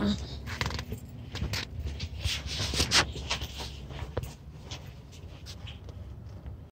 Mm-hmm.